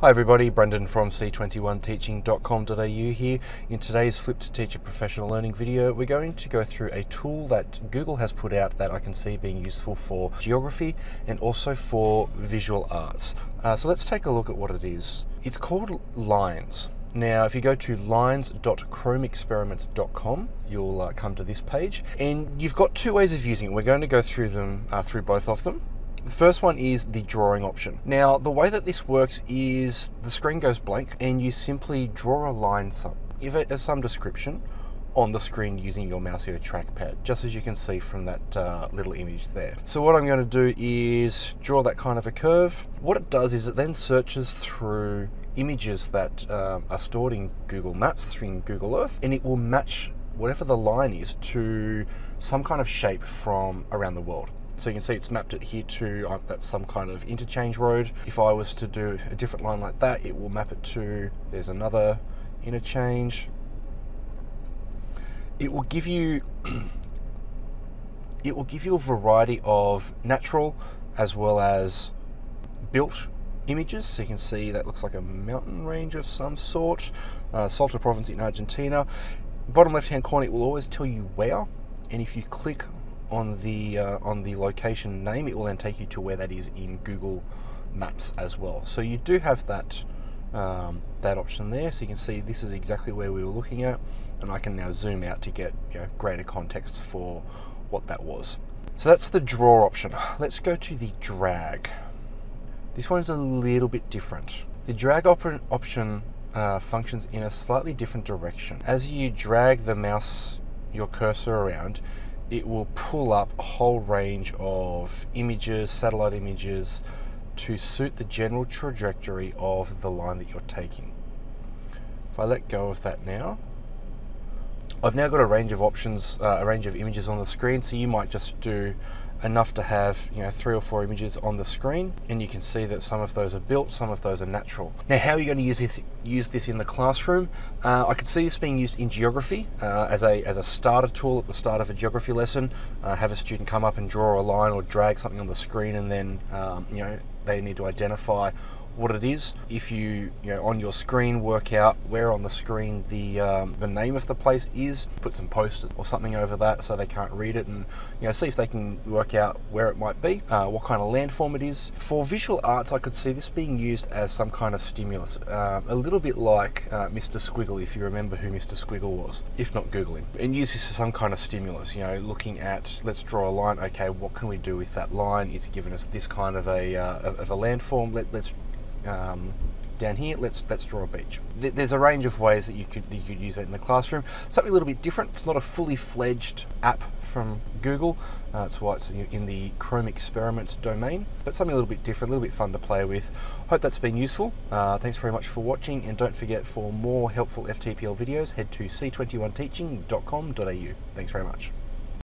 Hi everybody, Brendan from c21teaching.com.au here. In today's Flipped Teacher Professional Learning video, we're going to go through a tool that Google has put out that I can see being useful for geography and also for visual arts. Uh, so let's take a look at what it is. It's called Lines. Now, if you go to lines.chromeexperiments.com, you'll uh, come to this page, and you've got two ways of using it. We're going to go through them uh, through both of them. The first one is the drawing option. Now, the way that this works is the screen goes blank and you simply draw a line some, of some description on the screen using your mouse or your trackpad, just as you can see from that uh, little image there. So what I'm going to do is draw that kind of a curve. What it does is it then searches through images that um, are stored in Google Maps, through Google Earth, and it will match whatever the line is to some kind of shape from around the world. So you can see it's mapped it here to um, that's some kind of interchange road. If I was to do a different line like that, it will map it to there's another interchange. It will give you it will give you a variety of natural as well as built images. So you can see that looks like a mountain range of some sort. Uh, Salta province in Argentina. Bottom left hand corner, it will always tell you where. And if you click on the uh, on the location name, it will then take you to where that is in Google Maps as well. So you do have that um, that option there. So you can see this is exactly where we were looking at, and I can now zoom out to get you know, greater context for what that was. So that's the draw option. Let's go to the drag. This one's a little bit different. The drag op option uh, functions in a slightly different direction. As you drag the mouse, your cursor around, it will pull up a whole range of images, satellite images, to suit the general trajectory of the line that you're taking. If I let go of that now, I've now got a range of options, uh, a range of images on the screen, so you might just do enough to have you know three or four images on the screen and you can see that some of those are built some of those are natural. Now how are you going to use this use this in the classroom? Uh, I could see this being used in geography uh, as a as a starter tool at the start of a geography lesson. Uh, have a student come up and draw a line or drag something on the screen and then um, you know they need to identify what it is. If you, you know, on your screen work out where on the screen the um, the name of the place is, put some post or something over that so they can't read it, and you know, see if they can work out where it might be, uh, what kind of landform it is. For visual arts, I could see this being used as some kind of stimulus, uh, a little bit like uh, Mr. Squiggle, if you remember who Mr. Squiggle was, if not Google him, and use this as some kind of stimulus. You know, looking at let's draw a line. Okay, what can we do with that line? It's given us this kind of a uh, of a landform. Let, let's um, down here, let's let's draw a beach. There's a range of ways that you could that you could use it in the classroom. Something a little bit different. It's not a fully fledged app from Google. Uh, that's why it's in the Chrome Experiments domain. But something a little bit different, a little bit fun to play with. Hope that's been useful. Uh, thanks very much for watching, and don't forget for more helpful FTPL videos, head to c21teaching.com.au. Thanks very much.